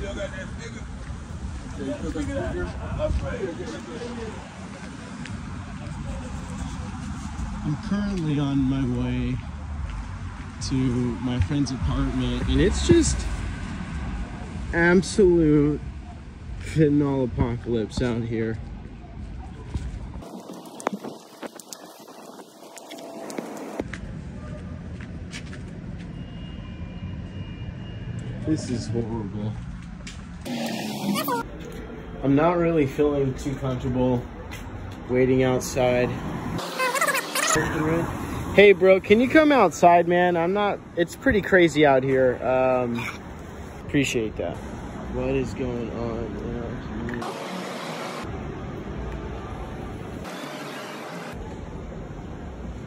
Still got that? I'm currently on my way to my friend's apartment, and it's just absolute fentanyl apocalypse out here. This is horrible. I'm not really feeling too comfortable waiting outside. Hey bro, can you come outside, man? I'm not, it's pretty crazy out here. Um, appreciate that. What is going on?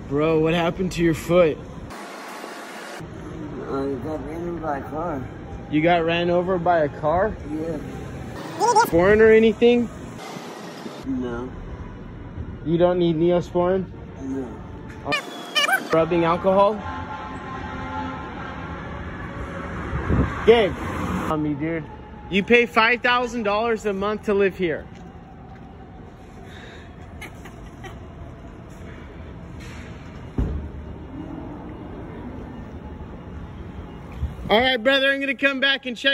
Bro, what happened to your foot? I got ran over by a car. You got ran over by a car? Yeah. Neosporin or anything? No. You don't need Neosporin? No. Rubbing alcohol? Gabe, on me, dude. You pay $5,000 a month to live here. All right, brother, I'm gonna come back and check.